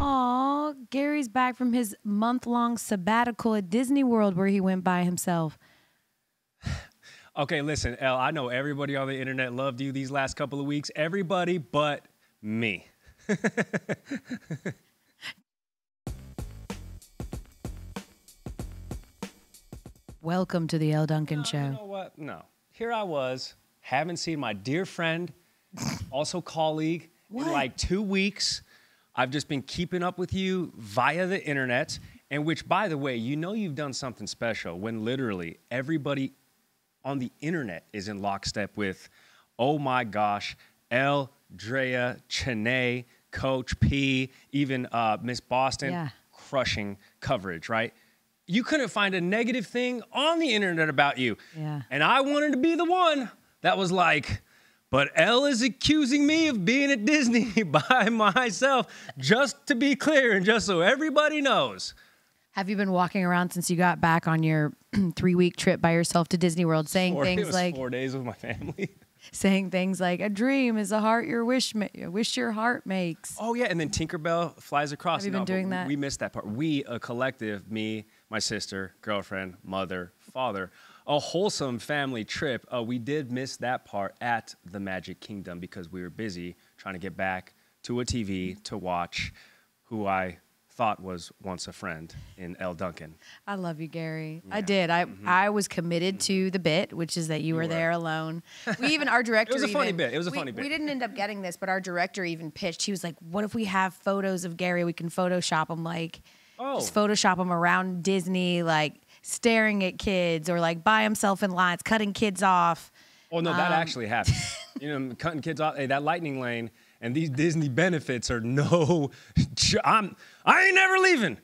Aw, Gary's back from his month long sabbatical at Disney World where he went by himself. Okay, listen, Elle, I know everybody on the internet loved you these last couple of weeks. Everybody but me. Welcome to the Elle Duncan You Show. know what? No. Here I was, haven't seen my dear friend, also colleague, in like two weeks. I've just been keeping up with you via the internet, and which, by the way, you know you've done something special when literally everybody on the internet is in lockstep with, oh my gosh, Elle, Drea, Chene, Coach P, even uh, Miss Boston, Yeah. crushing coverage, right? You couldn't find a negative thing on the internet about you. Yeah. And I wanted to be the one that was like, but Elle is accusing me of being at Disney by myself. Just to be clear and just so everybody knows. Have you been walking around since you got back on your three week trip by yourself to Disney World saying Four, things was like four days with my family. saying things like a dream is a heart your wish ma- wish your heart makes. Oh yeah, and then Tinkerbell flies across. Have you been doing that? We missed that part. We, a collective, me, my sister, girlfriend, mother, father, a wholesome family trip. Uh, we did miss that part at the Magic Kingdom because we were busy trying to get back to a TV to watch who I thought was once a friend in Elle Duncan. I love you, Gary. I did. I I was committed to the bit, which is that you, were, Mm-hmm. were. there alone. We even our director. it was a funny bit. It was a we- funny bit. We didn't end up getting this, but our director even pitched. He was like, "What if we have photos of Gary? We can Photoshop him like, Oh. just Photoshop him around Disney, like staring at kids or like by himself in lines, cutting kids off." Oh no, Um, that actually happened. you know, cutting kids off. Hey, that lightning lane and these Disney benefits are no. I'm. I ain't never leaving.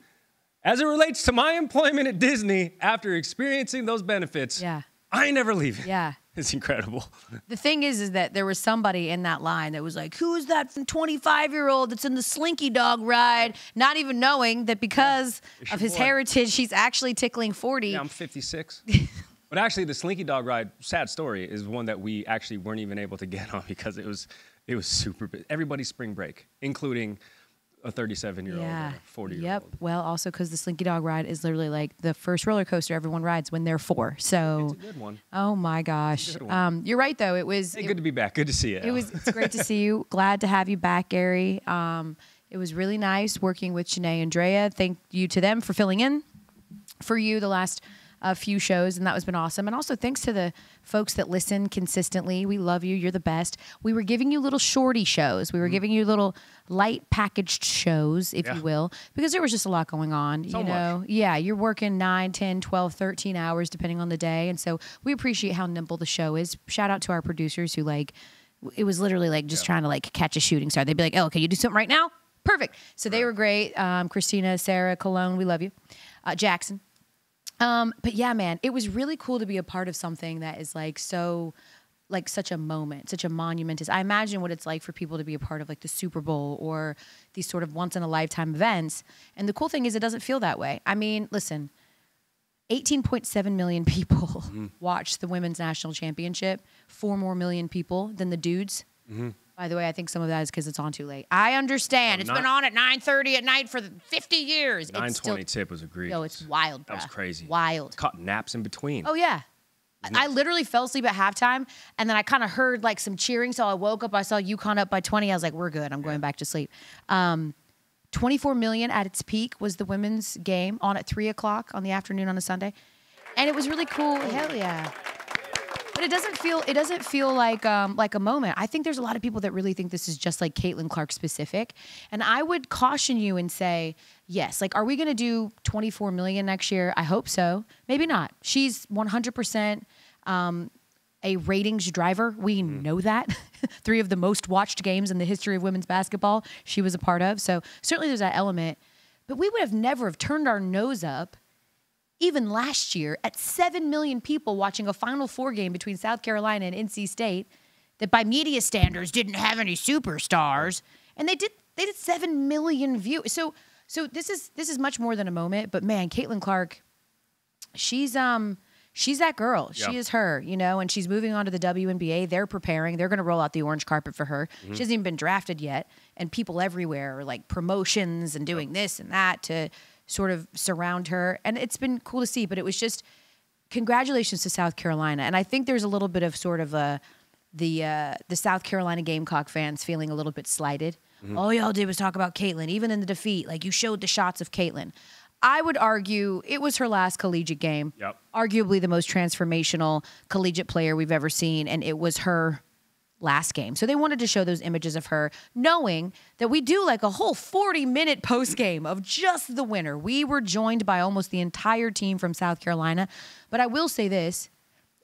As it relates to my employment at Disney, after experiencing those benefits, Yeah. I ain't never leaving. Yeah. It's incredible. The thing is, is that there was somebody in that line that was like, "Who is that 25 year old that's in the Slinky Dog ride?" Not even knowing that because It's of his boy. heritage, he's actually tickling 40. Yeah, I'm 56. but actually, the Slinky Dog ride, sad story, is one that we actually weren't even able to get on because it was it was super. Everybody's spring break, including a 37 year old yeah. and a 40 year Yep. old. Yep. Well, also because the Slinky Dog ride is literally like the first roller coaster everyone rides when they're four. So, It's a good one. oh my gosh. Um, you're right though. It was. Hey, it- good to be back. Good to see you. It was it's great to see you. Glad to have you back, Gary. Um, it was really nice working with Janae and Drea. Thank you to them for filling in for you the last uh, few shows, and that has been awesome. And also thanks to the folks that listen consistently. We love you. You're the best. We were giving you little shorty shows. We were giving you little light packaged shows, if Mm-hmm. Yeah. you will, because there was just a lot going on. So you know, yeah, you're working 9, 10, 12, 13 hours depending on the day. And so we appreciate how nimble the show is. Shout out to our producers who like it was literally like just trying to like catch a shooting star. They'd be like, "Oh, can you do something right now?" Perfect. So they were great. Um, Christina, Sarah, Cologne, we love you. Uh, Jackson. Um, but yeah, man, it was really cool to be a part of something that is like so, like such a moment, such a monumentous. I imagine what it's like for people to be a part of like the Super Bowl or these sort of once in a lifetime events. And the cool thing is, it doesn't feel that way. I mean, listen, 18.7 million people watched the women's national championship. Four more million people than the dudes. By the way, I think some of that is because it's on too late. I understand. It's not- been on at 9:30 at night for 50 years. It's 920 still, tip was egregious. yo, it's wild. That was crazy. Wild. Caught naps in between. Oh yeah. I I literally fell asleep at halftime, and then I kind of heard like some cheering. So I woke up. I saw UConn up by 20. I was like, "We're good. I'm going back to sleep." Um, 24 million at its peak was the women's game on at three o'clock on the afternoon on a Sunday, and it was really cool. Hell yeah! But it doesn't feel it doesn't feel like um, like a moment. I think there's a lot of people that really think this is just like Caitlin Clark specific, and I would caution you and say yes. Like, are we going to do 24 million next year? I hope so. Maybe not. She's 100 percent um, a ratings driver. We know that. Three of the most watched games in the history of women's basketball, she was a part of. So certainly there's that element. But we would have never have turned our nose up even last year at 7 million people watching a Final Four game between South Carolina and NC State that by media standards didn't have any superstars and they did they did 7 million views. So so this is this is much more than a moment, but man, Caitlin Clark she's um she's that girl. Yeah. She is her, you know, and she's moving on to the WNBA. They're preparing. They're going to roll out the orange carpet for her. Mm-hmm. She hasn't even been drafted yet, and people everywhere are like promotions and doing this and that to sort of surround her, and it's been cool to see. But it was just congratulations to South Carolina, and I think there's a little bit of sort of a the uh, the South Carolina Gamecock fans feeling a little bit slighted. All y'all did was talk about Caitlin, even in the defeat. Like you showed the shots of Caitlin. I would argue it was her last collegiate game. Yep. Arguably the most transformational collegiate player we've ever seen, and it was her last game. So they wanted to show those images of her, knowing that we do like a whole 40 minute post game of just the winner. We were joined by almost the entire team from South Carolina. But I will say this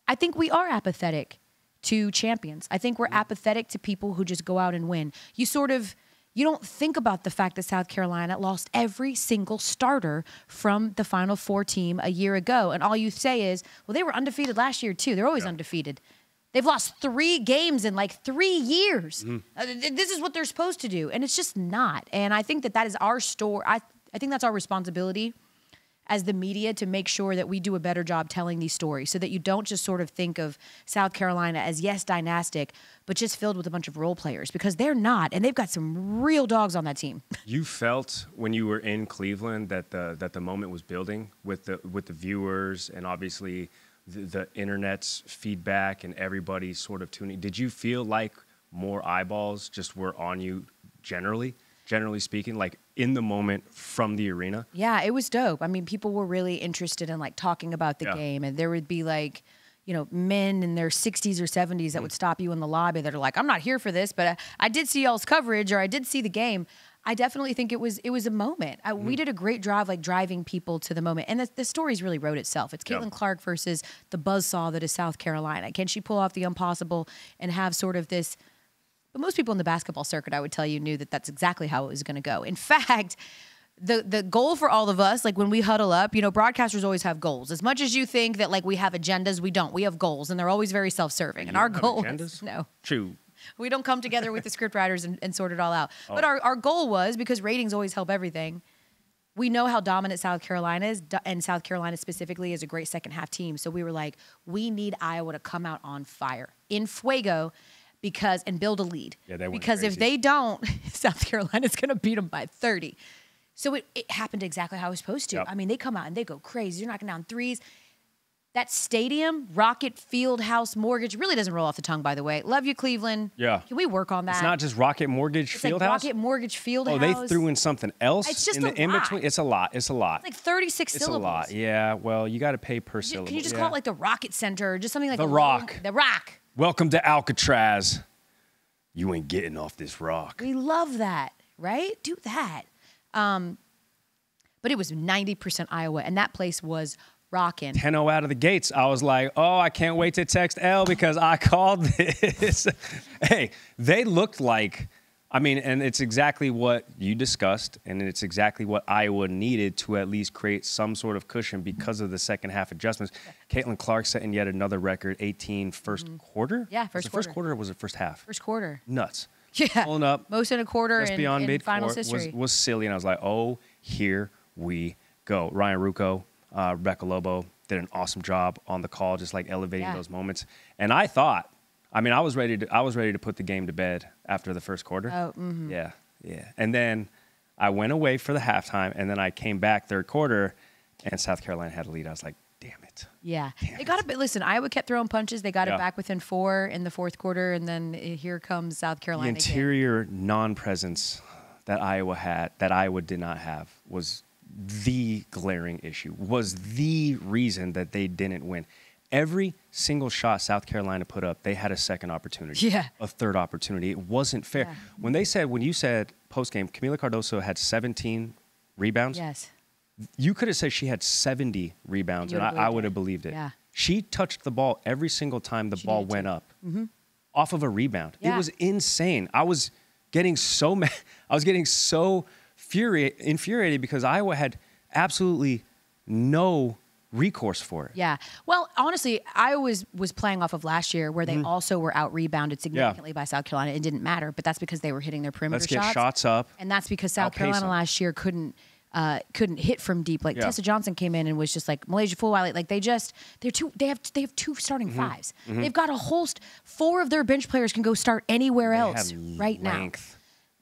I think we are apathetic to champions. I think we're apathetic to people who just go out and win. You sort of you don't think about the fact that South Carolina lost every single starter from the Final Four team a year ago, and all you say is, "Well, they were undefeated last year too. They're always undefeated." They've lost three games in like three years. Uh, th- this is what they're supposed to do, and it's just not. And I think that that is our story. I I think that's our responsibility as the media to make sure that we do a better job telling these stories so that you don't just sort of think of South Carolina as yes dynastic but just filled with a bunch of role players because they're not and they've got some real dogs on that team. You felt when you were in Cleveland that the that the moment was building with the with the viewers and obviously the, the internet's feedback and everybody sort of tuning. Did you feel like more eyeballs just were on you generally, generally speaking, like in the moment from the arena? Yeah, it was dope. I mean, people were really interested in like talking about the Yeah. game, and there would be like, you know, men in their 60s or 70s that mm-hmm. would stop you in the lobby that are like, "I'm not here for this, but I, I did see y'all's coverage, or I did see the game." I definitely think it was it was a moment. I, We did a great job like driving people to the moment, and the, the story's really wrote itself. It's. Caitlin Clark versus the buzzsaw that is South Carolina. Can she pull off the impossible and have sort of this? But most people in the basketball circuit, I would tell you, knew that that's exactly how it was going to go. In fact, the the goal for all of us, like when we huddle up, you know, broadcasters always have goals. As much as you think that like we have agendas, we don't. We have goals, and they're always very self-serving. And our goal, agendas? is, no, True. We don't come together with the script writers and, and sort it all out. Oh. But our, our goal was because ratings always help everything. We know how dominant South Carolina is, and South Carolina specifically is a great second half team. So we were like, we need Iowa to come out on fire in fuego because and build a lead. Yeah, because if they don't, South Carolina's going to beat them by 30. So it, it happened exactly how it was supposed to. Yep. I mean, they come out and they go crazy. They're knocking down threes. That stadium, Rocket Field House Mortgage, really doesn't roll off the tongue, by the way. Love you, Cleveland. Yeah. Can we work on that? It's not just Rocket Mortgage It's Fieldhouse. like Rocket Mortgage Field oh, they threw in something else. It's just in a the in between. It's a lot. It's a lot. like 36 it's syllables. a lot. Yeah. Well, you got to pay per syllable. Can you just yeah. call it like the Rocket Center or just something like The Rock. Long, the Rock. Welcome to Alcatraz. You ain't getting off this rock. We love that, right? Do that. Um, but it was 90% Iowa, and that place was rocking. 10 0 out of the gates. I was like, oh, I can't wait to text Elle because I called this. hey, they looked like, I mean, and it's exactly what you discussed, and it's exactly what Iowa needed to at least create some sort of cushion because of the second half adjustments. Caitlin Clark setting yet another record, 18 1st quarter? Mm-hmm. Yeah, Was first it first quarter. quarter or was it first half? First quarter. Nuts. Yeah. Pulling up. Most in a quarter just beyond in mid finals was, was silly, and I was like, oh, here we go. Ryan Ruocco, uh, Rebecca Lobo did an awesome job on the call, just like elevating Yeah. those moments. And I thought, I mean, I was ready to, I was ready to put the game to bed after the first quarter. Oh, mhm. yeah, yeah. And then I went away for the halftime, and then I came back third quarter, and South Carolina had a lead. I was like, damn it. Yeah, they got a bit. Listen, Iowa kept throwing punches. They got Yeah. it back within four in the fourth quarter, and then uh, here comes South Carolina. The interior non-presence that Iowa had, that Iowa did not have, was the glaring issue. Was the reason that they didn't win. Every single shot South Carolina put up, they had a second opportunity. Yeah. A third opportunity. It wasn't fair. Yeah. When they said, when you said post game, Kamilla Cardoso had 17 rebounds, Yes. you could have said she had 70 rebounds, and I, I would have believed it. Yeah. She touched the ball every single time the She ball went too. up off of a rebound. It was insane. I was getting so mad. I was getting so furi- infuriated because Iowa had absolutely no recourse for it. Yeah. Well, honestly, I was was playing off of last year where they Mm-hmm. also were out rebounded significantly by South Carolina. It didn't matter, but that's because they were hitting their perimeter Let's get shots. shots up. And that's because South Outpace Carolina last year couldn't uh, couldn't hit from deep. Like Yeah. Tessa Johnson came in and was just like MiLaysia Fulwiley. Like they just they're two they have they have two starting Mm-hmm. 5s they They've got a host. Four of their bench players can go start anywhere else Had right now.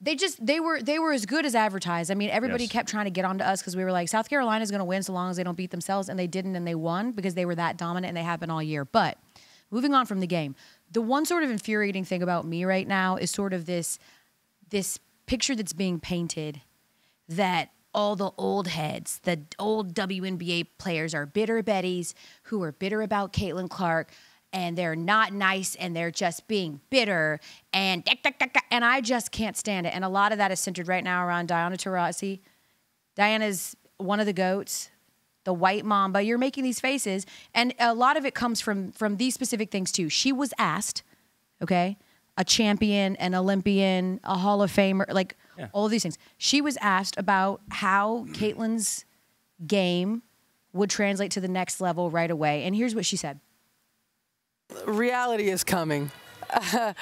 They just they were they were as good as advertised. I mean, everybody Yes. kept trying to get onto us because we were like South Carolina's going to win so long as they don't beat themselves, and they didn't, and they won because they were that dominant and they have been all year. But moving on from the game, the one sort of infuriating thing about me right now is sort of this this picture that's being painted that all the old heads, the old WNBA players are bitter Betties who are bitter about Caitlin Clark and they're not nice and they're just being bitter and and I just can't stand it. And a lot of that is centered right now around Diana Taurasi. Diana's one of the goats, the white mamba. You're making these faces, and a lot of it comes from from these specific things too. She was asked, okay, a champion, an Olympian, a Hall of Famer, like all of these things. She was asked about how Caitlin's game would translate to the next level right away, and here's what she said. Reality is coming.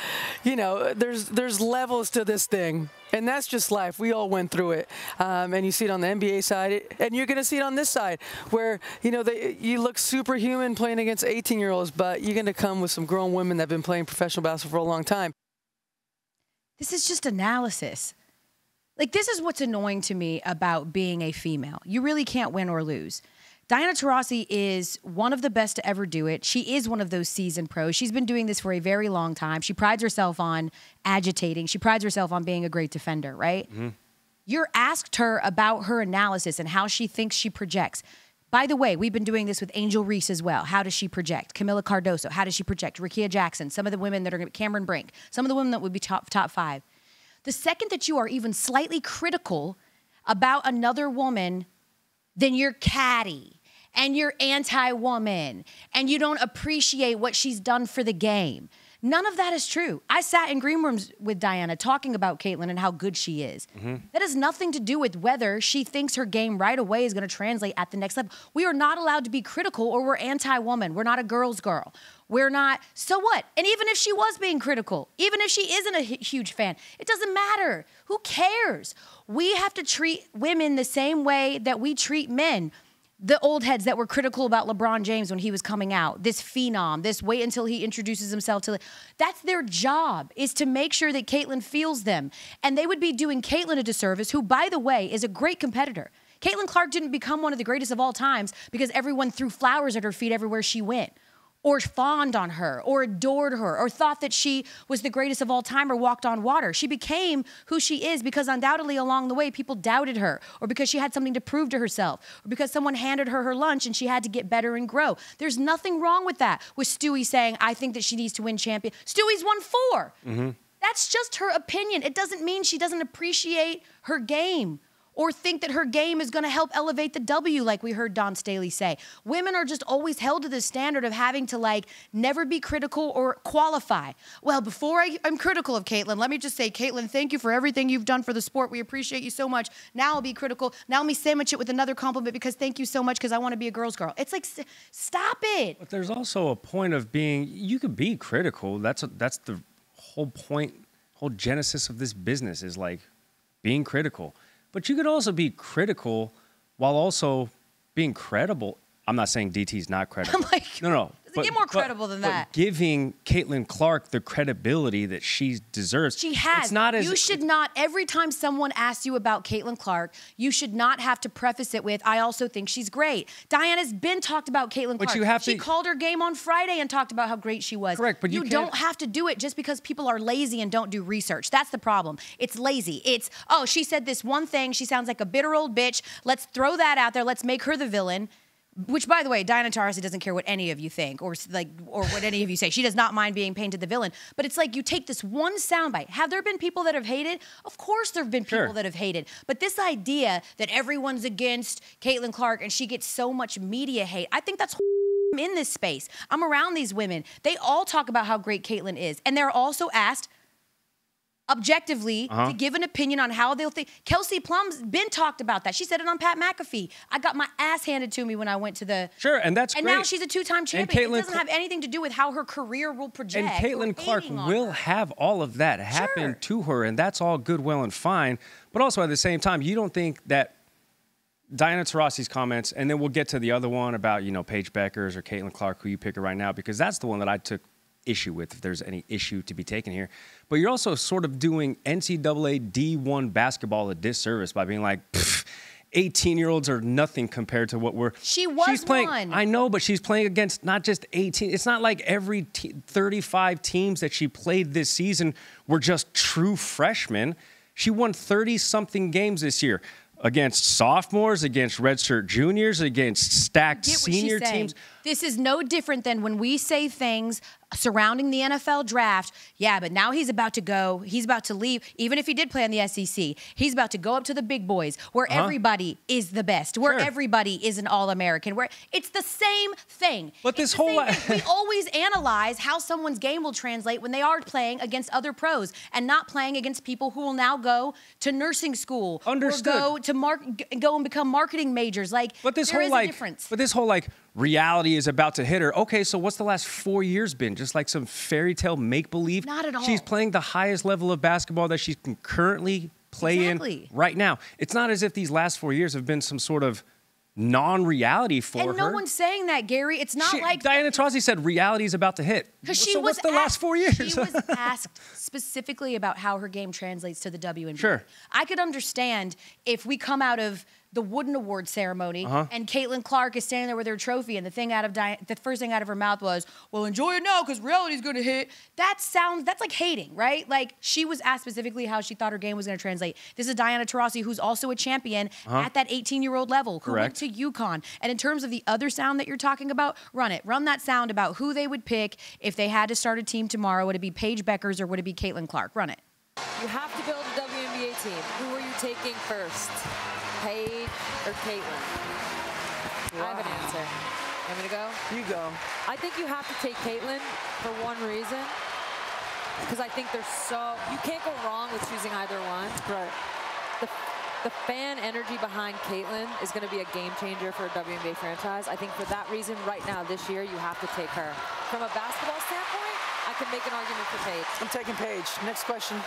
you know, there's there's levels to this thing, and that's just life. We all went through it, um, and you see it on the NBA side, and you're going to see it on this side, where you know they, you look superhuman playing against 18 year olds, but you're going to come with some grown women that've been playing professional basketball for a long time. This is just analysis. Like, this is what's annoying to me about being a female. You really can't win or lose. Diana Taurasi is one of the best to ever do it. She is one of those seasoned pros. She's been doing this for a very long time. She prides herself on agitating, she prides herself on being a great defender, right? Mm-hmm. You're asked her about her analysis and how she thinks she projects. By the way, we've been doing this with Angel Reese as well. How does she project? Kamilla Cardoso, how does she project? Rickea Jackson, some of the women that are going to be Cameron Brink, some of the women that would be top top five. The second that you are even slightly critical about another woman, then you're catty and you're anti woman and you don't appreciate what she's done for the game. None of that is true. I sat in green rooms with Diana talking about Caitlin and how good she is. Mm-hmm. That has nothing to do with whether she thinks her game right away is going to translate at the next level. We are not allowed to be critical or we're anti woman. We're not a girl's girl. We're not. So what? And even if she was being critical, even if she isn't a huge fan, it doesn't matter. Who cares? We have to treat women the same way that we treat men the old heads that were critical about LeBron James when he was coming out, this phenom, this wait until he introduces himself to that's their job is to make sure that Caitlin feels them. And they would be doing Caitlin a disservice, who, by the way, is a great competitor. Caitlin Clark didn't become one of the greatest of all times because everyone threw flowers at her feet everywhere she went. Or fawned on her, or adored her, or thought that she was the greatest of all time, or walked on water. She became who she is because undoubtedly along the way people doubted her, or because she had something to prove to herself, or because someone handed her her lunch and she had to get better and grow. There's nothing wrong with that. With Stewie saying, "I think that she needs to win champion." Stewie's won 4 mm-hmm. That's just her opinion. It doesn't mean she doesn't appreciate her game or think that her game is going to help elevate the W, like we heard Dawn Staley say. Women are just always held to the standard of having to like never be critical or qualify. Well, before I, I'm critical of Caitlin, let me just say, Caitlin, thank you for everything you've done for the sport. We appreciate you so much. Now I'll be critical. Now let me sandwich it with another compliment because thank you so much because I want to be a girl's girl. It's like, stop it. But there's also a point of being. You could be critical. That's a, that's the whole point, whole genesis of this business is like being critical. But you could also be critical while also being credible. I'm not saying DT's not credible. I'm like, no, no. It get more credible than but that? Giving Caitlin Clark the credibility that she deserves. She has. It's not as you should not every time someone asks you about Caitlin Clark, you should not have to preface it with, "I also think she's great." Diana's been talked about Caitlin But Clark. you have she to- called her game on Friday and talked about how great she was. Correct, but you you don't have to do it just because people are lazy and don't do research. That's the problem. It's lazy. It's oh, she said this one thing. She sounds like a bitter old bitch. Let's throw that out there. Let's make her the villain. Which, by the way, Diana Taurasi doesn't care what any of you think or like or what any of you say. She does not mind being painted the villain. But it's like you take this one soundbite. Have there been people that have hated? Of course, there have been people Sure. that have hated. But this idea that everyone's against Caitlin Clark and she gets so much media hate, I think that's in this space. I'm around these women. They all talk about how great Caitlin is, and they're also asked objectively Uh-huh. to give an opinion on how they'll think. Kelsey Plum's been talked about that. She said it on Pat McAfee. I got my ass handed to me when I went to the Sure, and that's and great. now she's a two-time champion. It doesn't Cl- have anything to do with how her career will project. And Caitlin Clark will her. have all of that happen Sure. to her, and that's all good, well, and fine. But also at the same time, you don't think that Diana Taurasi's comments, and then we'll get to the other one about you know Paige Bueckers or Caitlin Clark, who you pick right now, because that's the one that I took issue with. If there's any issue to be taken here, but you're also sort of doing NCAA D1 basketball a disservice by being like. 18 year olds are nothing compared to what we're. She was she's playing, one. I know, but she's playing against not just 18. It's not like every te- 35 teams that she played this season were just true freshmen. She won 30 something games this year against sophomores, against redshirt juniors, against stacked senior teams. This is no different than when we say things surrounding the NFL draft. Yeah, but now he's about to go. He's about to leave. Even if he did play on the SEC, he's about to go up to the big boys, where everybody is the best, where Uh-huh. Sure. everybody is an All-American. Where it's the same thing. But It's this whole we always analyze how someone's game will translate when they are playing against other pros and not playing against people who will now go to nursing school Understood. or go to mark go and become marketing majors. Like, But this there whole is like, a difference. but this whole like reality is about to hit her. Okay, so what's the last four years been? Just like some fairy tale make believe? Not at all. She's playing the highest level of basketball that she can currently play Exactly. in right now. It's not as if these last four years have been some sort of non-reality for and her. no one's saying that, Gary. It's not She- like Diana Taurasi said reality is about to hit. because she so was what's the last four years? She was asked specifically about how her game translates to the WNBA. Sure. I could understand if we come out of the Wooden Award ceremony Uh-huh. and Caitlin Clark is standing there with her trophy, and the thing out of Di- the first thing out of her mouth was, "Well, enjoy it now because reality's going to hit." That sounds that's like hating, right? Like she was asked specifically how she thought her game was going to translate. This is Diana Taurasi, who's also a champion at that 18-year-old level, who Uh-huh. Correct. went to UConn. And in terms of the other sound that you're talking about, run it. Run that sound about who they would pick if they had to start a team tomorrow. Would it be Paige Bueckers or would it be Caitlin Clark? Run it. You have to build a WNBA team. Who are you taking first? Or Caitlin? I have an answer. Want me to go? You go. I think you have to take Caitlin for one reason. Because I think they're so you can't go wrong with choosing either one. Right. The, the fan energy behind Caitlin is going to be a game changer for a WNBA franchise. I think for that reason, right now this year, you have to take her. From a basketball standpoint, I can make an argument for Paige. I'm taking Paige. Next question.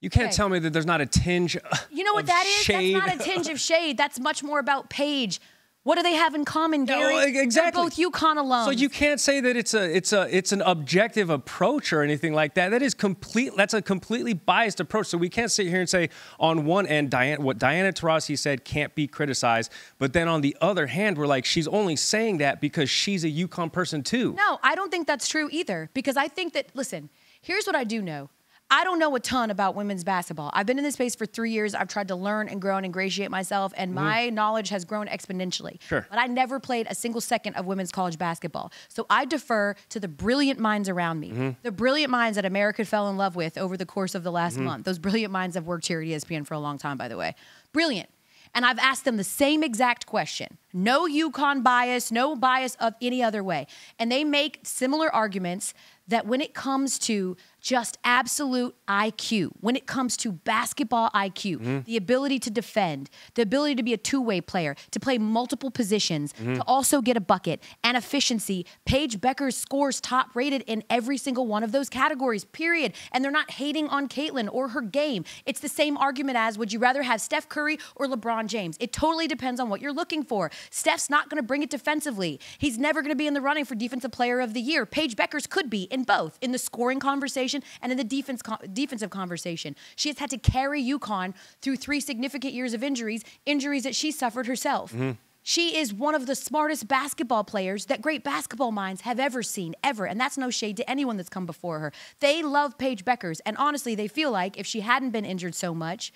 You can't Okay. tell me that there's not a tinge. You know what of that is? Shade. That's not a tinge of shade. That's much more about Paige. What do they have in common, No, Gary? e- exactly. They're both UConn alums. So you can't say that it's a it's a it's an objective approach or anything like that. That is complete. That's a completely biased approach. So we can't sit here and say on one end, Diana, what Diana Taurasi said can't be criticized, but then on the other hand, we're like she's only saying that because she's a UConn person too. No, I don't think that's true either because I think that, listen, here's what I do know. I don't know a ton about women's basketball. I've been in this space for three years. I've tried to learn and grow and ingratiate myself, and mm-hmm. my knowledge has grown exponentially. Sure. But I never played a single second of women's college basketball. So I defer to the brilliant minds around me, mm-hmm. the brilliant minds that America fell in love with over the course of the last mm-hmm. month. Those brilliant minds have worked here at ESPN for a long time, by the way. Brilliant. And I've asked them the same exact question. No UConn bias, no bias of any other way. And they make similar arguments that when it comes to just absolute IQ, when it comes to basketball IQ, mm-hmm. the ability to defend, the ability to be a two way player, to play multiple positions, mm-hmm. to also get a bucket, and efficiency, Paige Becker scores top rated in every single one of those categories, period. And they're not hating on Caitlin or her game. It's the same argument as would you rather have Steph Curry or LeBron James? It totally depends on what you're looking for. Steph's not going to bring it defensively. He's never going to be in the running for Defensive Player of the Year. Paige Bueckers could be in both, in the scoring conversation and in the defense defensive conversation. She has had to carry UConn through three significant years of injuries, injuries that she suffered herself. Mm-hmm. She is one of the smartest basketball players that great basketball minds have ever seen, ever. And that's no shade to anyone that's come before her. They love Paige Bueckers. And honestly, they feel like if she hadn't been injured so much,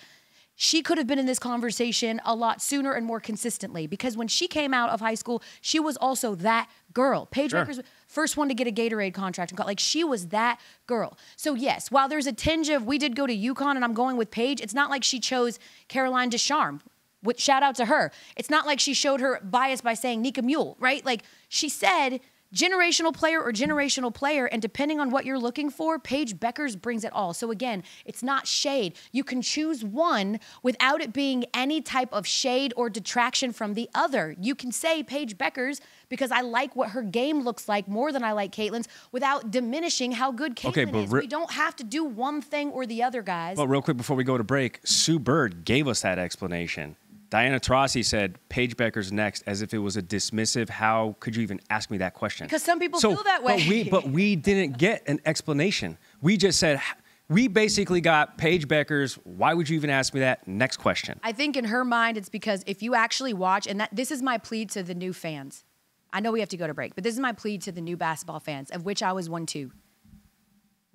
she could have been in this conversation a lot sooner and more consistently because when she came out of high school, she was also that girl. Paige Sure. First one to get a Gatorade contract, and got- like she was that girl. So yes, while there's a tinge of we did go to UConn and I'm going with Paige, it's not like she chose Caroline Ducharme. Which shout out to her. It's not like she showed her bias by saying Nika Mühl, right? Like she said generational player or generational player, and depending on what you're looking for, Paige Bueckers brings it all. So again, it's not shade. You can choose one without it being any type of shade or detraction from the other. You can say Paige Bueckers because I like what her game looks like more than I like Caitlin's without diminishing how good Caitlin Okay, but is. we don't have to do one thing or the other, guys. But real quick before we go to break, Sue Bird gave us that explanation. Diana Taurasi said Paige Bueckers next, as if it was a dismissive. How could you even ask me that question? Because some people So, feel that But way. we, but we didn't get an explanation. We just said we basically got Paige Bueckers. Why would you even ask me that? Next question. I think in her mind, it's because if you actually watch, and that this is my plea to the new fans. I know we have to go to break, but this is my plea to the new basketball fans, of which I was one too.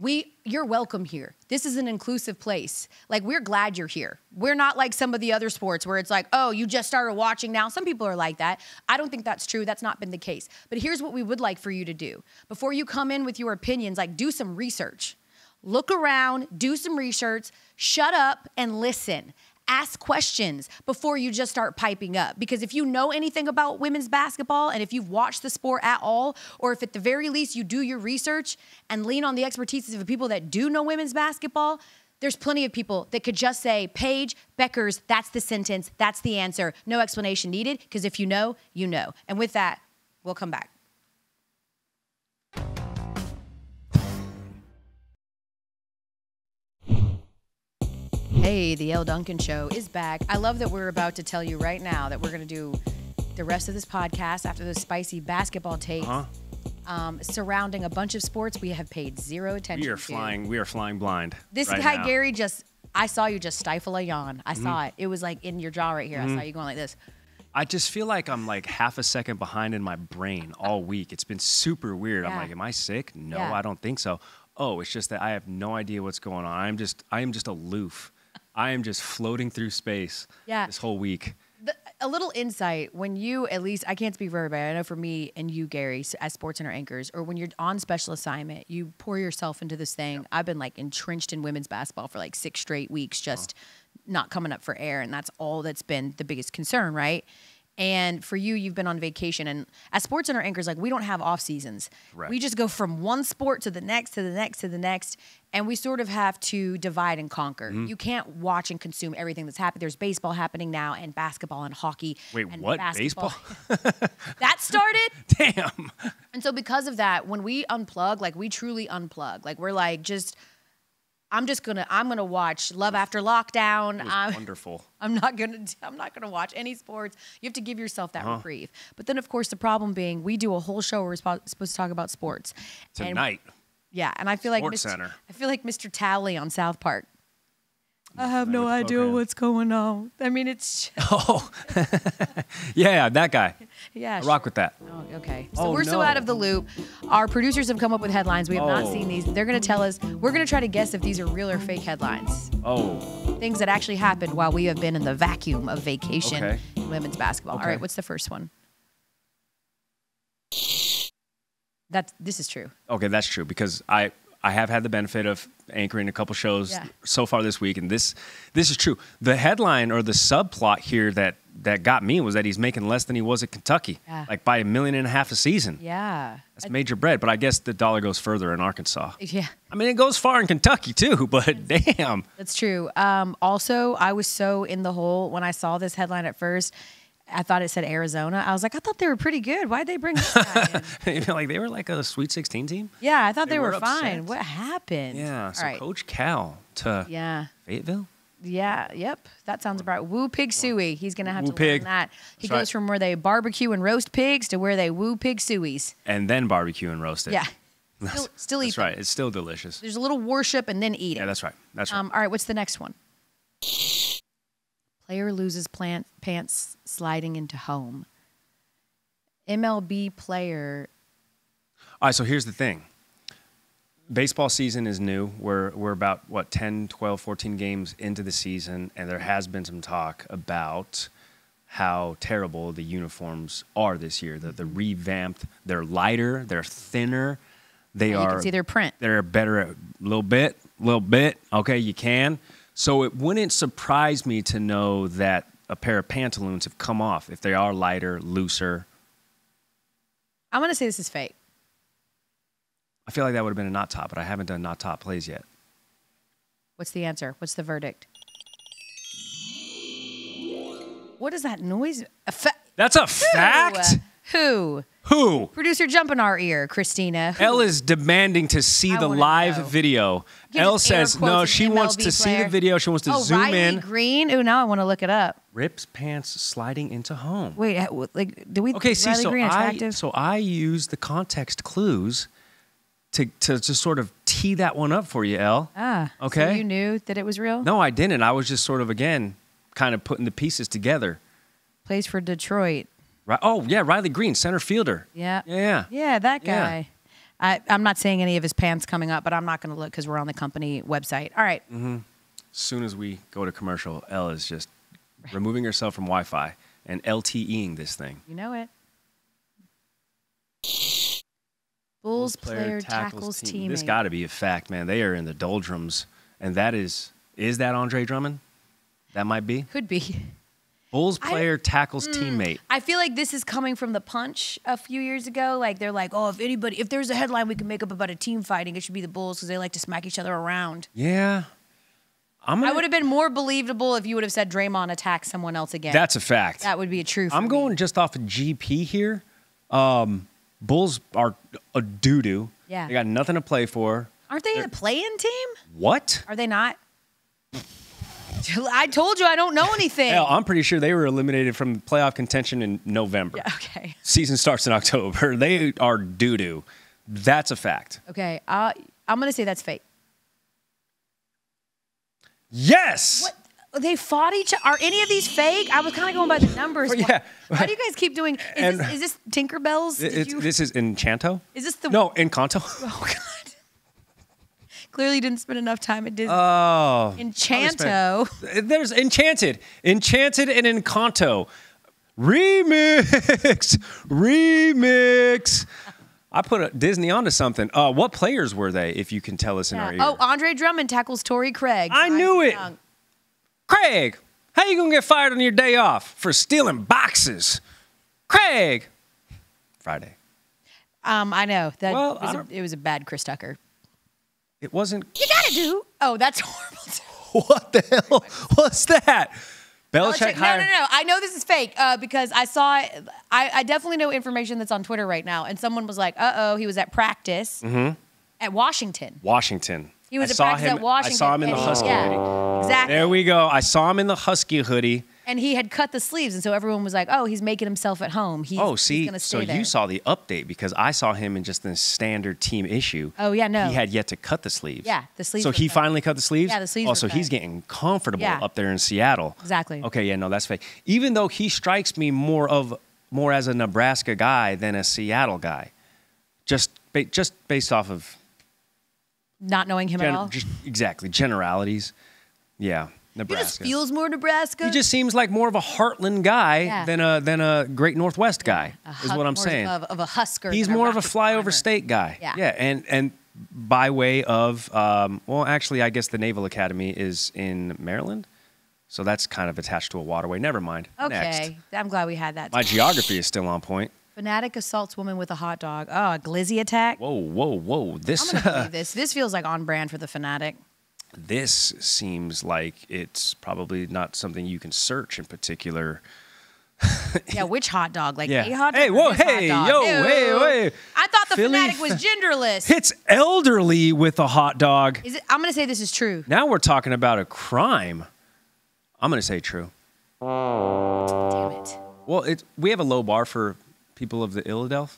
We, you're welcome here. This is an inclusive place. Like we're glad you're here. We're not like some of the other sports where it's like, oh, you just started watching now. Some people are like that. I don't think that's true. That's not been the case. But here's what we would like for you to do before you come in with your opinions. Like do some research look around, do some research, shut up and listen. Ask questions before you just start piping up. Because if you know anything about women's basketball and if you've watched the sport at all, or if at the very least you do your research and lean on the expertise of the people that do know women's basketball, there's plenty of people that could just say, Paige, Bueckers, that's the sentence, that's the answer, no explanation needed. Because if you know, you know. And with that, we'll come back. Hey, the Elle Duncan Show is back. I love that we're about to tell you right now that we're going to do the rest of this podcast after those spicy basketball takes Huh? um, surrounding a bunch of sports we have paid zero attention We are to. flying. We are flying blind. This right guy, now. Gary, just, I saw you just stifle a yawn. I Mm-hmm. saw it. It was like in your jaw right here. I saw you going like this. I just feel like I'm like half a second behind in my brain all week. It's been super weird. I'm like, am I sick? No, Yeah. I don't think so. Oh, it's just that I have no idea what's going on. I'm just I am just aloof. I am just floating through space Yeah. this whole week. the, a little insight when you at least i can't speak for everybody i know for me and you gary as sports center anchors or when you're on special assignment you pour yourself into this thing i've been like entrenched in women's basketball for like six straight weeks just not coming up for air and that's all that's been the biggest concern right and for you you've been on vacation and as sports center anchors like we don't have off seasons Right. we just go from one sport to the next to the next to the next and we sort of have to divide and conquer Mm-hmm. you can't watch and consume everything that's happening there's baseball happening now and basketball and hockey Wait, and what? basketball. Baseball? that started Damn. and so because of that when we unplug like we truly unplug like we're like just i'm just gonna i'm gonna watch love mm. after lockdown I'm, wonderful. I'm not gonna I'm not gonna watch any sports. You have to give yourself that uh-huh. reprieve. But then, of course, the problem being we do a whole show where we're supposed to talk about sports And- Tonight. yeah, and I feel like Sports Mr. Center. I feel like Mr. Talley on South Park. I have no with idea Spokane. what's going on. I mean, it's just, Oh. yeah, that guy. yeah. I rock with that. Oh, okay. So Oh, we're so out of the loop. Our producers have come up with headlines. We have not Oh. seen these. They're going to tell us. We're going to try to guess if these are real or fake headlines. Oh. Things that actually happened while we have been in the vacuum of vacation Okay. in women's basketball. All Okay. right, what's the first one? That's this is true. Okay, that's true because I I have had the benefit of anchoring a couple shows Yeah. so far this week, and this this is true. The headline or the subplot here that that got me was that he's making less than he was at Kentucky, Yeah. like by a million and a half a season. Yeah. That's major bread, but I guess the dollar goes further in Arkansas. Yeah. I mean, it goes far in Kentucky too, but damn. That's true. Um, also, I was so in the hole when I saw this headline at first. I thought it said Arizona. I was like, I thought they were pretty good. Why'd they bring this guy in? Like they were like a Sweet 16 team. Yeah, I thought they, They were, were fine. What happened? Yeah. So right. Coach Cal to Yeah. Fayetteville. Yeah. Yep. That sounds about right. Woo pig suey. He's gonna have Woo to pig. learn that. He That's right. goes from where they barbecue and roast pigs to where they woo pig sueys. and then barbecue and roast it. Yeah. Still, still. That's right. It's still delicious. There's a little worship and then eat it. Yeah, that's right. That's right. Um, all right, what's the next one? Player loses plant, pants sliding into home. MLB player. All right, so here's the thing. Baseball season is new. We're we're about what 10, 12, 14 games into the season and there has been some talk about how terrible the uniforms are this year. The the revamped, they're lighter, they're thinner. They Yeah, you are can see their print. They're better a little bit, little bit. Okay, you can. So it wouldn't surprise me to know that a pair of pantaloons have come off if they are lighter, looser. I'm gonna say this is fake. I feel like that would have been a not top, but I haven't done not top plays yet. What's the answer? What's the verdict? What is that noise? A fa- That's a fact. Who? Who? Producer jump in our ear, Christina. Who? Elle is demanding to see I the wanna live know. video. You Elle air says quotes no. She wants MLB to see player. the video. She wants to oh, zoom Riley in. Green. Ooh, now I want to look it up. Rips pants sliding into home. Wait, w- like, do we? Okay, see, Riley so Green I attractive? so I use the context clues to to just sort of tee that one up for you, Elle. ah, so okay. you knew that it was real. No, I didn't. I was just sort of again, kind of putting the pieces together. Plays for Detroit. Oh yeah, Riley Greene, center fielder. Yeah. Yeah. Yeah, that Yeah. guy. I, I'm not saying any of his pants coming up, but I'm not going to look because we're on the company website. All right. As soon as we go to commercial, Elle is just removing herself from Wi-Fi and LTEing this thing. You know it. Bulls player, tackles, teammate. This got to be a fact, man. They are in the doldrums, and that is is that Andre Drummond? That might be. Could be. Bulls I- Mm. player tackles teammate. I feel like this is coming from the punch a few years ago. Like they're like, oh, if anybody, if there's a headline we can make up about a team fighting, it should be the Bulls because they like to smack each other around. Yeah. I'm I gonna, would have been more believable if you would have said Draymond attacks someone else again. That's a fact. that would be a true. I'm me. going just off of GP here. Um, Bulls are a doo doo. Yeah. They got nothing to play for. Aren't they a play-in team? What? Are they not? I told you I don't know anything. Hell, I'm pretty sure they were eliminated from playoff contention in November. Yeah, okay. Season starts in October. They are doo doo. That's a fact. Okay. Uh, I'm gonna say that's fake. Yes. What? They fought each other. Are any of these fake? I was kind of going by the numbers. Well, yeah. Why do you guys keep doing? Is, And- this, is this Tinkerbells? Did you- this is Enchanto. is this the? No, Encanto. Oh God. Clearly didn't spend enough time at Disney. Oh. Enchanto. There's Enchanted, Enchanted, and Encanto. Remix, remix. I put a, Disney onto something. Uh, what players were they? If you can tell us in our ear. Oh, Andre Drummond tackles Torrey Craig. I knew it. Young. Craig, how are you gonna get fired on your day off for stealing boxes? Craig. Friday. Um, I know that Well, was a, it was a bad Chris Tucker. It wasn't. You gotta do. Oh, that's horrible. What the hell was that? Belichick Belichick- No, hired. no, no. I know this is fake uh, because I saw. I, I definitely know information that's on Twitter right now. And someone was like, uh oh, he was at practice at Washington. Washington. He was Mm-hmm. I at saw practice him. at Washington. I saw him in the Husky yeah, hoodie. Exactly. There we go. I saw him in the Husky hoodie. And he had cut the sleeves. And so everyone was like, oh, he's making himself at home. He's, Oh, he's see, gonna so there. you saw the update because I saw him in just the standard team issue. Oh, yeah, no. He had yet to cut the sleeves. Yeah, the sleeves So he finally cut the sleeves. Yeah, the sleeves Oh, were he's getting comfortable Yeah. up there in Seattle. Exactly. Okay, yeah, no, that's fake. Even though he strikes me more of more as a Nebraska guy than a Seattle guy, just ba- just based off of Not knowing him gen- at all. just exactly generalities. Yeah, he just Nebraska. feels more Nebraska. He just seems like more of a Heartland guy Yeah. than a than a Great Northwest guy. A is what I'm saying. Of, of a Husker. He's more of a flyover state guy. Yeah. Yeah, and and by way of um, well, actually, I guess the Naval Academy is in Maryland, so that's kind of attached to a waterway. Never mind. Next. Okay, I'm glad we had that. My geography is still on point. Fanatic assaults woman with a hot dog. Oh, a glizzy attack. Whoa, whoa, whoa! This I'm gonna this. This feels like on brand for the fanatic. This seems like it's probably not something you can search in particular. Yeah, which hot dog? Like Yeah. a hot dog? Hey, whoa, hey, yo, Ew. hey, hey. I thought the Philly fanatic was genderless. Hits elderly with a hot dog. Is it? I'm gonna say this is true. Now we're talking about a crime. I'm going to say true. Damn it. Well, it, we have a low bar for people of the Philadelphia.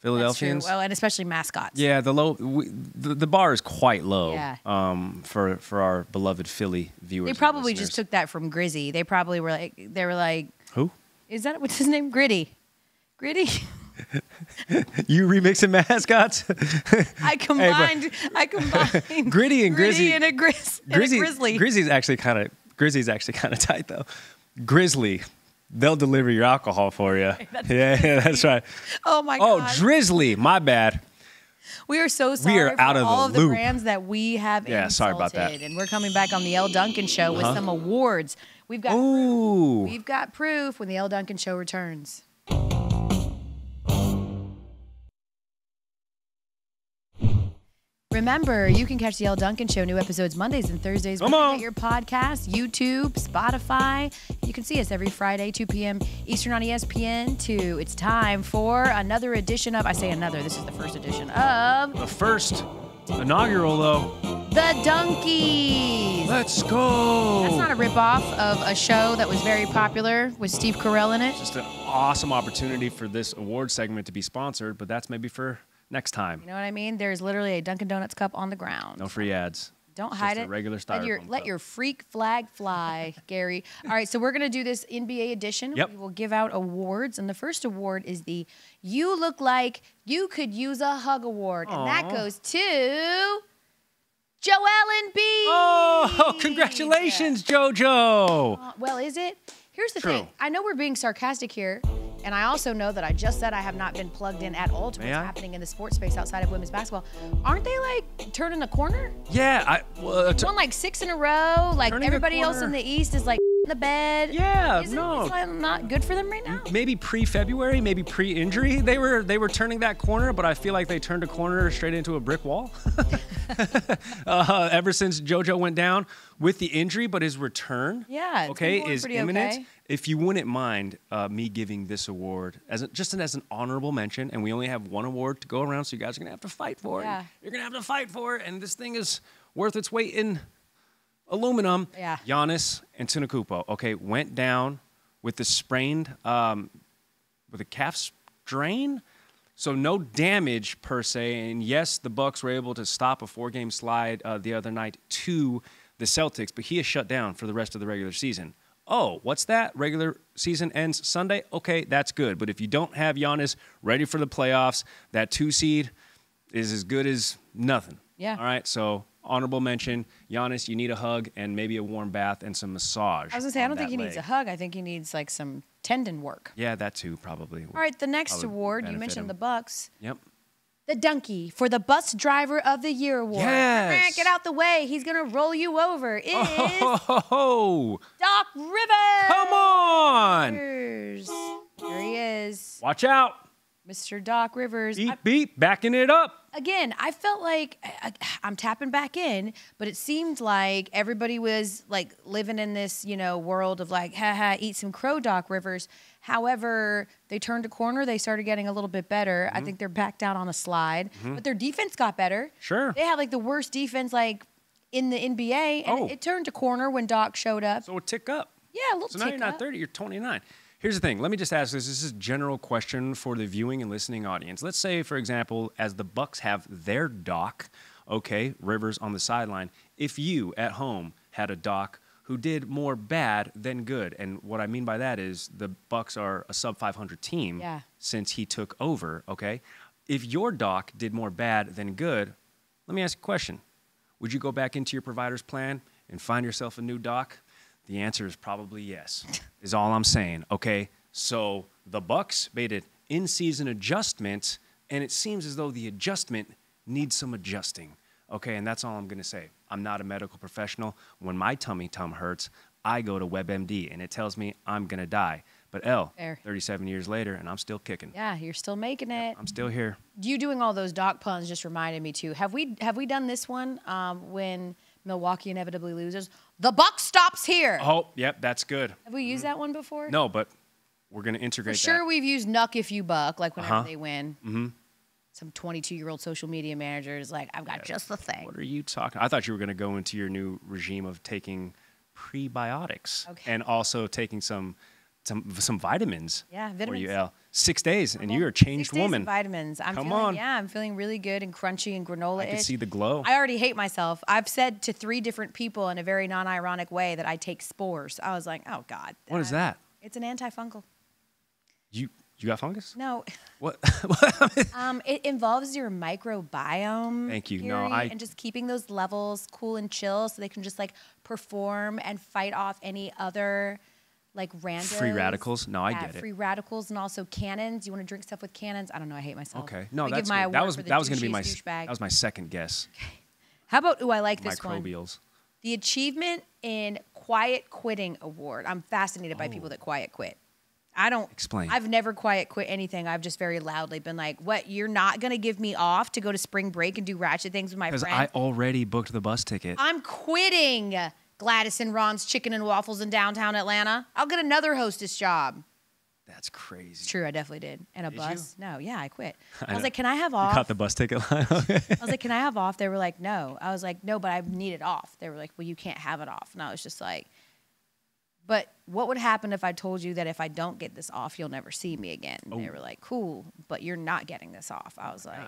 Philadelphians. Well, and especially mascots. yeah, the low we, the, the bar is quite low. Yeah. Um, for for our beloved Philly viewers. They probably just took that from Grizzy. They probably were like, they were like, who? is that what's his name? Gritty. Gritty. You remixing mascots? I combined. I combined Gritty and Grizzy- and a, grizz, and a Grizzy, grizzly. Grizzy's actually kind of Grizzy's actually kind of tight though. Grizzly, they'll deliver your alcohol for you. yeah, yeah, that's right. oh my god. Oh, god. Drizzly, my bad. We are so sorry we are out of the all of the loop. brands that we have Yeah, sorry about that. Insulted. And we're coming back on the Elle Duncan show with uh-huh. some awards. We've got Ooh. we've got proof when the Elle Duncan show returns. Remember, you can catch the Elle Duncan Show new episodes Mondays and Thursdays. Come on. Your podcast, YouTube, Spotify. You can see us every Friday, 2 p.m. Eastern on ESPN. Two. It's time for another edition of. I say another. This is the first edition of The first inaugural, though. the Donkeys. Let's go. That's not a ripoff of a show that was very popular with Steve Carell in it. Just an awesome opportunity for this award segment to be sponsored, but that's maybe for next time. You know what I mean? There's literally a Dunkin' Donuts cup on the ground. No free ads. Don't It's hide just a it. regular let your let your freak flag fly, Gary. All right, so we're gonna do this NBA edition. Yep. We will give out awards, and the first award is the "You Look Like You Could Use a Hug" award, and that goes to Joellen B. Oh, congratulations, JoJo. Uh, well, is it? Here's the True. thing. I know we're being sarcastic here, and I also know that I just said I have not been plugged in at all to what's happening in the sports space outside of women's basketball. Aren't they like turning the corner? Yeah, I. Well, uh, won like six in a row. Like everybody else in the East is like in the bed. Yeah, Isn't no. It's not good for them right now. maybe pre-February, maybe pre-injury, they were they were turning that corner, but I feel like they turned a corner straight into a brick wall. uh, ever since JoJo went down with the injury, but his return, Yeah, okay, is imminent. okay. If you wouldn't mind uh, me giving this award as a, just an, as an honorable mention, and we only have one award to go around, so you guys are gonna have to fight for it. Yeah. You're gonna have to fight for it, and this thing is worth its weight in aluminum. Yeah. Giannis Antetokounmpo, okay, went down with the sprained, um, with a calf strain. So no damage per se, and yes, the Bucks were able to stop a four-game slide uh, the other night to the Celtics, but he is shut down for the rest of the regular season. Oh, what's that? Regular season ends Sunday. Okay, that's good. But if you don't have Giannis ready for the playoffs, that two seed is as good as nothing. Yeah. All right. So honorable mention, Giannis. You need a hug and maybe a warm bath and some massage. I was gonna say I don't think he needs a hug. I think he needs like some tendon work. Yeah, that too probably. All right, the next award you mentioned him. the Bucks. Yep. The donkey for the bus driver of the year award. Yes. Get out the way. He's gonna roll you over. Is Oh, ho, ho. Doc Rivers. come on! Here he is, Watch out! Mr. Doc Rivers. Beep beep, backing it up. Again, I felt like I, I'm tapping back in, but it seemed like everybody was like living in this, you know, world of like, ha ha, eat some crow, Doc Rivers. However, they turned a corner. They started getting a little bit better. Mm-hmm. I think they're back down on a slide, but their defense got better. Sure. They had like the worst defense like in the NBA, and Oh. it, it turned a corner when Doc showed up. So a tick up. yeah, a little So now you're not up. 30, you're 29. Here's the thing. Let me just ask this. This is a general question for the viewing and listening audience. Let's say, for example, as the Bucks have their doc, okay, Rivers on the sideline. If you at home had a doc who did more bad than good, and what I mean by that is the Bucks are a sub 500 team Yeah. since he took over, okay? If your doc did more bad than good, let me ask you a question. Would you go back into your provider's plan and find yourself a new doc? The answer is probably yes. is all I'm saying. Okay, so the Bucks made an in-season adjustment, and it seems as though the adjustment needs some adjusting. Okay, and that's all I'm gonna say. I'm not a medical professional. When my tummy tum hurts, I go to WebMD, and it tells me I'm gonna die. But Elle, Fair. 37 years later, and I'm still kicking. Yeah, you're still making it. I'm still here. you doing all those doc puns just reminded me too. Have we have we done this one um, when Milwaukee inevitably loses? The buck stops here. Oh, yep, that's good. Have we used that one before? No, but we're gonna For integrate sure, that. we've used "nuck if you buck" like whenever Uh-huh. they win. Mm-hmm. Some 22-year-old social media manager is like, "I've got just the thing." What are you talking? I thought you were going to go into your new regime of taking prebiotics Okay. and also taking some some some vitamins. Yeah, For you, vitamins. Six days, and you're a changed woman. vitamins. I'm Come feeling, on. Yeah, I'm feeling really good and crunchy and granola. I can see the glow. I already hate myself. I've said to three different people in a very non-ironic way that I take spores. I was like, "Oh God." What is that? It's an antifungal. You you got fungus? No, What? Um, it involves your microbiome. Thank you. No, I- and just keeping those levels cool and chill, so they can just like perform and fight off any other like random Free radicals? No, I get it. Free radicals and also cannons. You want to drink stuff with cannons? I don't know. I hate myself. okay. No, that's my that was that was going to be my douchebag. that was my second guess. Okay. How about? Oh, I like this one. Microbials. The Achievement in Quiet Quitting Award. I'm fascinated by Oh. people that quiet quit. I don't Explain. I've never quiet quit anything. I've just very loudly been like, "What? You're not gonna give me off to go to spring break and do ratchet things with my friends?" Because friends? I already booked the bus ticket. I'm quitting Gladys and Ron's Chicken and Waffles in downtown Atlanta. I'll get another hostess job. That's crazy. It's true, I definitely did. And a Did bus? No, yeah, I quit. I, I was know. like, "Can I have off? You off?" caught the bus ticket line. I was like, "Can I have off?" They were like, "No." I was like, "No, but I need it off." They were like, "Well, you can't have it off." And I was just like, "But what would happen if I told you that if I don't get this off, you'll never see me again?" And They Oh. were like, "Cool, but you're not getting this off." I was oh like,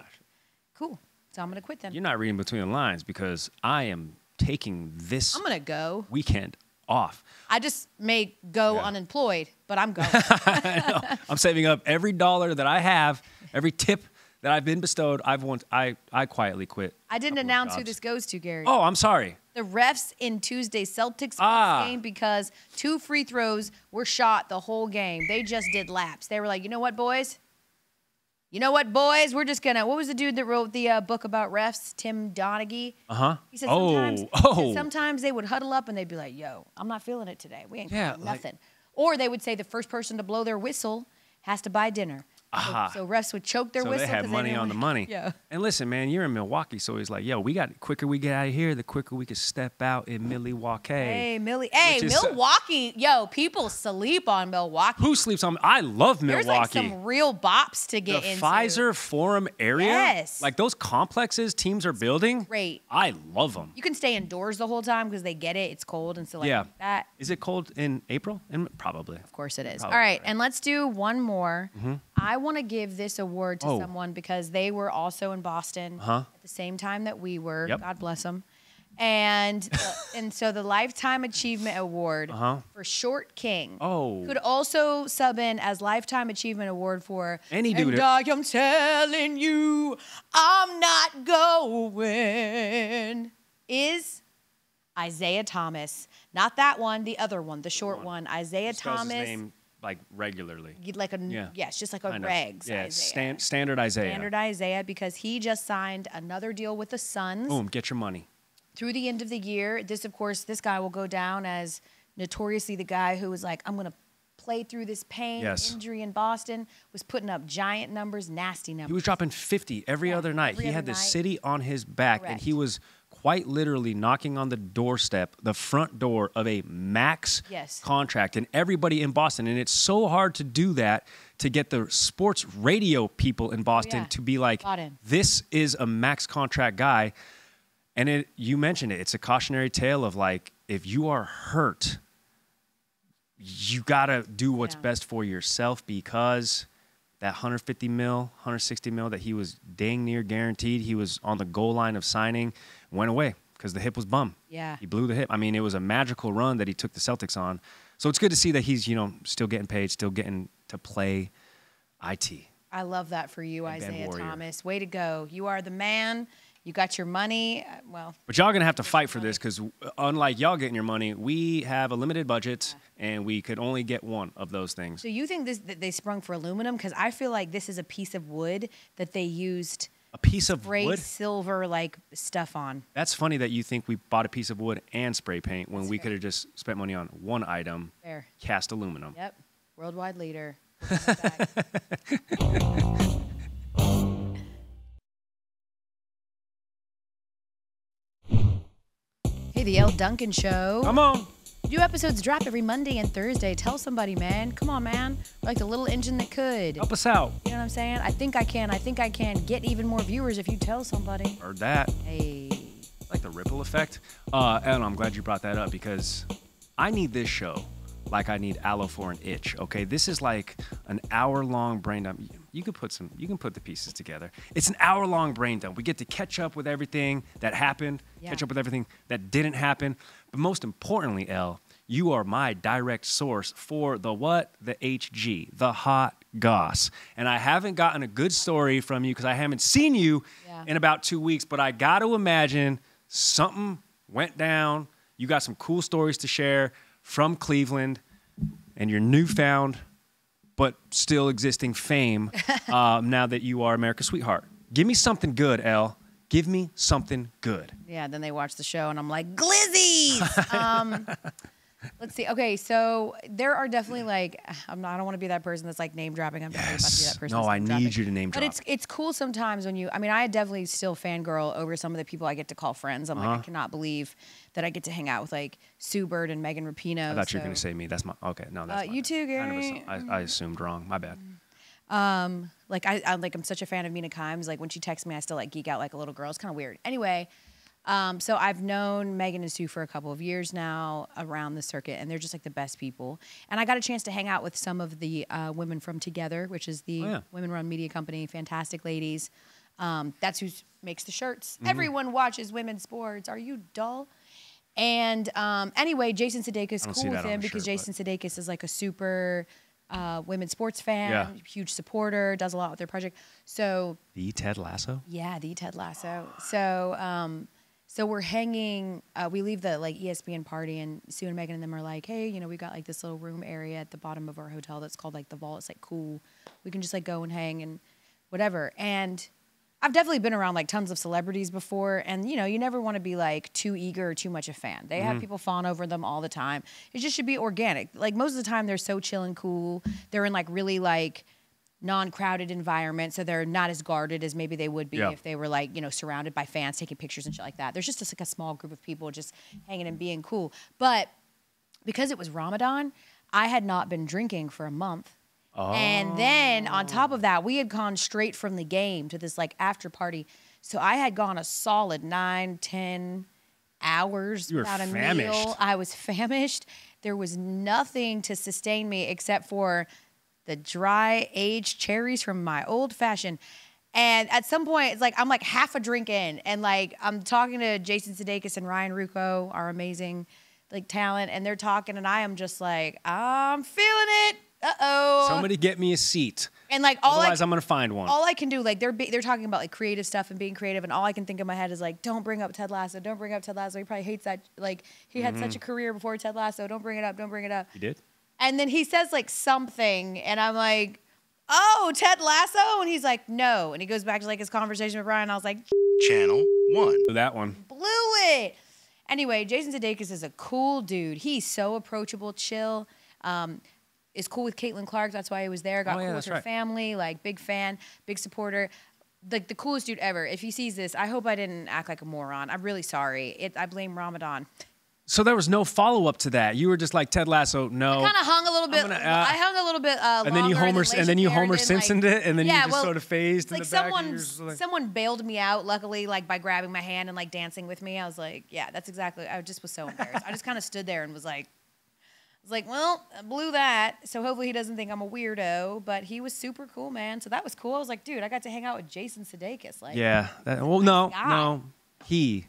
"Cool." So I'm gonna quit then. You're not reading between the lines because I am taking this I'm gonna go. weekend off. I just may go Yeah. unemployed, but I'm going. I'm saving up every dollar that I have, every tip that I've been bestowed. I've won. I I quietly quit. I didn't announce who this goes to, Gary. Oh, I'm sorry. The refs in Tuesday's Celtics Ah. game because two free throws were shot the whole game. They just did laps. They were like, you know what, boys? You know what, boys? We're just gonna. What was the dude that wrote the uh, book about refs? Tim Donaghy. Uh huh. He said oh, sometimes, he said oh. sometimes they would huddle up and they'd be like, "Yo, I'm not feeling it today. We ain't Yeah, like- nothing." or they would say the first person to blow their whistle has to buy dinner. So- Aha. So, refs would choke their so whistle. they had money didn't on the money. Yeah. And listen, man, you're in Milwaukee, so he's like, yo, we got quicker we get out of here, the quicker we can step out in Milwaukee. Hey, Millie. Hey, is- uh, Milwaukee. Yo, people sleep on Milwaukee. Who sleeps on? I love Milwaukee. There's like some real bops to the get into. The Fiserv Forum area, Yes. like those complexes teams are building. great. I love them. You can stay indoors the whole time because they get it. It's cold and so like yeah. that. Is it cold in April? And probably. Of course it is. Probably All right, right. and let's do one more. Mm-hmm. I want to give this award to Oh. someone because they were also in Boston Uh-huh. at the same time that we were. Yep. God bless them. And uh, and so the Lifetime Achievement Award Uh-huh. for Short King Oh. could also sub in as Lifetime Achievement Award for Any dude And I am telling you, I'm not going. Is Isaiah Thomas. Not that one, the other one, the short one. Isaiah Spells Thomas. Like regularly. Like a Yeah. yes, just like a regs. Yeah, Isaiah. stan- standard Isaiah. Standard Isaiah because he just signed another deal with the Suns Boom, get your money. through the end of the year. This, of course, this guy will go down as notoriously the guy who was like, I'm gonna play through this pain, Yes. injury in Boston, was putting up giant numbers, nasty numbers. He was dropping 50 every Yeah, other night. every he other had the night. city on his back, and he was quite literally knocking on the doorstep, the front door of a max Yes. contract, and everybody in Boston. And it's so hard to do that to get the sports radio people in Boston yeah. to be like, this is a max contract guy. And it, you mentioned it. It's a cautionary tale of like, if you are hurt, you gotta do what's Yeah. best for yourself because that 150 mil, 160 mil that he was dang near guaranteed, he was on the goal line of signing, went away because the hip was bum. Yeah. He blew the hip. I mean, it was a magical run that he took the Celtics on. So it's good to see that he's, you know, still getting paid, still getting to play IT. I love that for you, And Isaiah Thomas. Way to go. You are the man. You got your money. Uh, Well, But y'all gonna have to fight for this because unlike y'all getting your money, we have a limited budget and we could only get one of those things. so you think this that they sprung for aluminum? Because I feel like this is a piece of wood that they used A piece of spray wood. silver like stuff on. That's funny that you think we bought a piece of wood and spray paint when That's we could have just spent money on one item, Fair. cast aluminum. Yep. Worldwide leader. the Elle Duncan Show. Come on. New episodes drop every Monday and Thursday. Tell somebody, man. Come on, man. We're like the little engine that could. Help us out. You know what I'm saying? I think I can. I think I can get even more viewers if you tell somebody. Heard that. Hey. Like the ripple effect. Uh, and I'm glad you brought that up because I need this show like I need aloe for an itch. Okay, this is like an hour long brain dump. You can put some. You can put the pieces together. It's an hour long brain dump. We get to catch up with everything that happened. Yeah. Catch up with everything that didn't happen. But most importantly, Elle, you are my direct source for the what? The HG, the hot goss. And I haven't gotten a good story from you because I haven't seen you Yeah. in about two weeks. But I got to imagine something went down. You got some cool stories to share from Cleveland and your newfound but still existing fame um, now that you are America's sweetheart. Give me something good, Elle. Give me something good. Yeah, then they watch the show and I'm like, Glizzy. um, Let's see. Okay, so there are definitely like I'm not. I don't want to be that person that's like name dropping. I'm definitely about to be Yes. that person. No, I need dropping. you to name drop. But it's it's cool sometimes when you. I mean, I definitely still fangirl over some of the people I get to call friends. I'm Uh-huh. like, I cannot believe that I get to hang out with like Sue Bird and Megan Rapinoe. I thought you were going to say me. That's my okay. No, that's Uh, you too, Gary. I, I assumed wrong. My bad. Um, like I, I like I'm such a fan of Mina Kimes. Like when she texts me, I still like geek out like a little girl. It's kind of weird. Anyway, um, so I've known Megan and Sue for a couple of years now around the circuit, and they're just like the best people. And I got a chance to hang out with some of the uh, women from TOGETHXR, which is the Oh, yeah. women-run media company. Fantastic ladies. Um, that's who makes the shirts. Everyone watches women's sports. Are you dull? And um, anyway, Jason Sudeikis cool with him because shirt, Jason Sudeikis is like a super uh, women's sports fan, Yeah. huge supporter, does a lot with their project. So The Ted Lasso. yeah, the Ted Lasso. So um, so we're hanging. Uh, we leave the like ESPN party, and Sue and Megan and them are like, hey, you know, we got like this little room area at the bottom of our hotel that's called like the Vault. It's like cool. We can just like go and hang and whatever. And I've definitely been around like tons of celebrities before, and you know, you never want to be like too eager or too much a fan. They have people fawn over them all the time. It just should be organic. Like most of the time, they're so chill and cool. They're in like really like non-crowded environment, so they're not as guarded as maybe they would be Yeah. if they were like you know surrounded by fans taking pictures and shit like that. There's just, just like a small group of people just hanging and being cool. But because it was Ramadan, I had not been drinking for a month. And then on top of that, we had gone straight from the game to this like after party. So I had gone a solid nine, ten hours without a famished. meal. I was famished. There was nothing to sustain me except for the dry aged cherries from my old fashioned. And at some point, it's like I'm like half a drink in, and like I'm talking to Jason Sudeikis and Ryan Ruocco, our amazing like talent, and they're talking, and I am just like I'm feeling it. Uh oh. Somebody get me a seat. And like all Otherwise, I, I'm gonna find one. all I can do, like they're they're talking about like creative stuff and being creative, and all I can think in my head is like, don't bring up Ted Lasso, don't bring up Ted Lasso. He probably hates that. Like he had Mm-hmm. such a career before Ted Lasso. Don't bring it up. Don't bring it up. He did? And then he says like something, and I'm like, oh, Ted Lasso, and he's like, no, and he goes back to like his conversation with Ryan. I was like, Channel 1. That one. blew it. Anyway, Jason Sudeikis is a cool dude. He's so approachable, chill. Um, is cool with Caitlin Clark. That's why he was there. Got Oh, yeah, cool with her right. family. Like big fan, big supporter. Like the coolest dude ever. If he sees this, I hope I didn't act like a moron. I'm really sorry. It, I blame Ramadan. So there was no follow up to that. You were just like Ted Lasso. No. Kind of hung a little bit. gonna, uh, I hung a little bit. Uh, and then you Homer, and then you Homer Simpsoned like- it, and then yeah, you just well, sort of phased in like the back. and someone, like- someone bailed me out. Luckily, like by grabbing my hand and like dancing with me. I was like, yeah, that's exactly. I just was so embarrassed. I just kind of stood there and was like, I was like, well, I blew that. So hopefully he doesn't think I'm a weirdo. But he was super cool, man. So that was cool. I was like, dude, I got to hang out with Jason Sudeikis. Like, yeah. That, well, no, God. no. He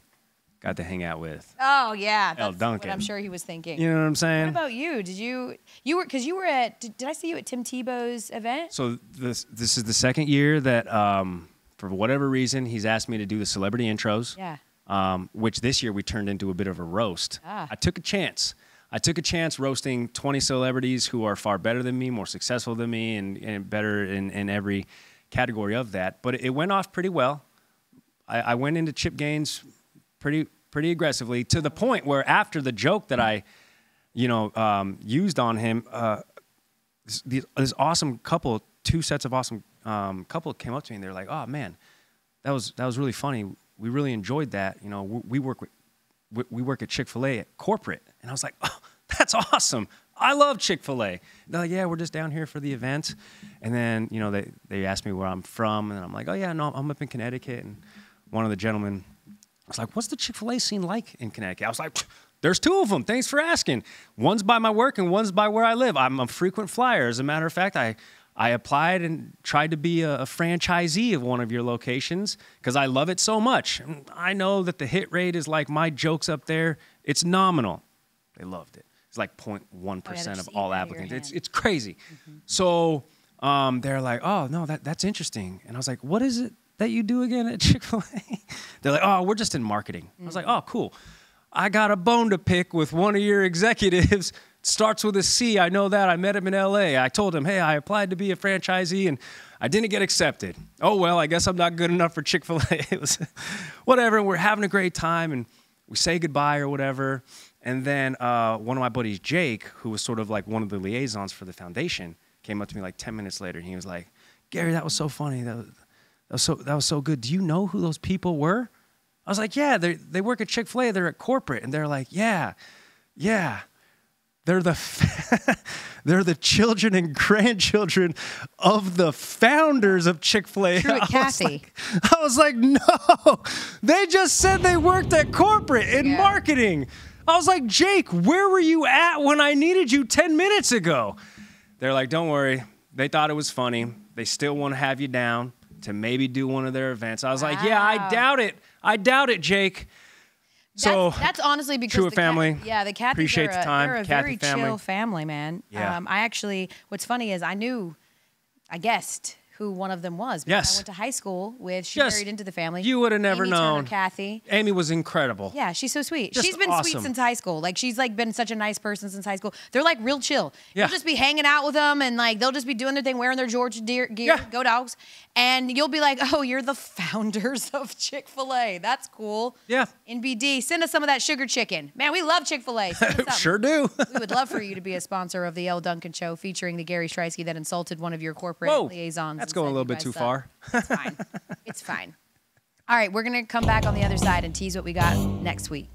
got to hang out with. Oh yeah, Elle that's Duncan. what I'm sure he was thinking. You know what I'm saying? What about you? Did you you were because you were at? Did, did I see you at Tim Tebow's event? So this this is the second year that, um, for whatever reason, he's asked me to do the celebrity intros. Yeah. Um, which this year we turned into a bit of a roast. Ah. I took a chance. I took a chance roasting 20 celebrities who are far better than me, more successful than me, and, and better in, in every category of that. But it went off pretty well. I, I went into Chip Gaines pretty pretty aggressively to the point where after the joke that I, you know, um, used on him, uh, this, this awesome couple, two sets of awesome um, couple came up to me and they're like, "Oh man, that was that was really funny. We really enjoyed that. You know, we, we work with we, we work at Chick Fil A at corporate." And I was like, "Oh, that's awesome. I love Chick Fil A." They're like, "Yeah, we're just down here for the event." And then you know they they asked me where I'm from, and I'm like, "Oh yeah, no, I'm up in Connecticut." And one of the gentlemen was like, "What's the Chick Fil A scene like in Connecticut?" I was like. There's two of them. Thanks for asking. One's by my work and one's by where I live. I'm a frequent flyer. As a matter of fact, I I applied and tried to be a, a franchisee of one of your locations because I love it so much. And I know that the hit rate is like my jokes up there. It's nominal. They loved it. It's like 0.1% Oh, of all out of your applicants. It's it's crazy. So um, they're like, oh no, that that's interesting. And I was like, what is it that you do again at Chick Fil A? they're like, oh, we're just in marketing. I was like, oh, cool. I got a bone to pick with one of your executives. Starts with a C. I know that. I met him in LA. I told him, hey, I applied to be a franchisee and I didn't get accepted. Oh, well, I guess I'm not good enough for Chick fil A. It was whatever. And we're having a great time and we say goodbye or whatever. And then uh, one of my buddies, Jake, who was sort of like one of the liaisons for the foundation, came up to me like 10 minutes later. And he was like, Gary, that was so funny. That was, that was so that was so good. Do you know who those people were? I was like, yeah, they they work at Chick Fil A. They're at corporate, and they're like, yeah, yeah, they're the they're the children and grandchildren of the founders of Chick Fil A. Truett Cathy. I was like, no, they just said they worked at corporate in Yeah. marketing. I was like, Jake, where were you at when I needed you 10 minutes ago? They're like, don't worry. They thought it was funny. They still want to have you down to maybe do one of their events. I was like, yeah, I doubt it. I doubt it, Jake. So that's, that's honestly because the family, yeah, the Cathys appreciate are the a, time. They're a Cathy very family. chill family, man. Yeah. Um, I actually, what's funny is I knew, I guessed who one of them was. because Yes. I went to high school with. She Just- married into the family. you would have never Amy Turner known. Cathy. Amy was incredible. Yeah, she's so sweet. Just she's been sweet since high school. Like she's like been such a nice person since high school. They're like real chill. Yeah. You'll just be hanging out with them and like they'll just be doing their thing, wearing their Georgia deer gear, Yeah. go dogs, and you'll be like, oh, you're the founders of Chick Fil A. That's cool. Yeah. NBD, send us some of that sugar chicken. Man, we love Chick Fil A. sure do. we would love for you to be a sponsor of the Elle. Duncan Show, featuring the Gary Striewski that insulted one of your corporate Whoa, liaisons. that's going a little bit too far. It's fine. it's fine. All right, we're gonna come back on the other side and tease what we got next week.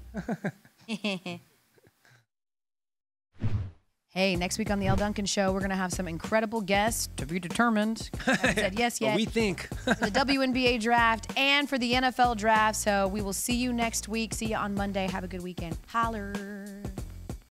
Hey, next week on the Elle. Duncan Show, we're gonna have some incredible guests to be determined. Haven't said yes yet we think. for the WNBA draft and for the NFL draft. So we will see you next week. See you on Monday. Have a good weekend. Holler.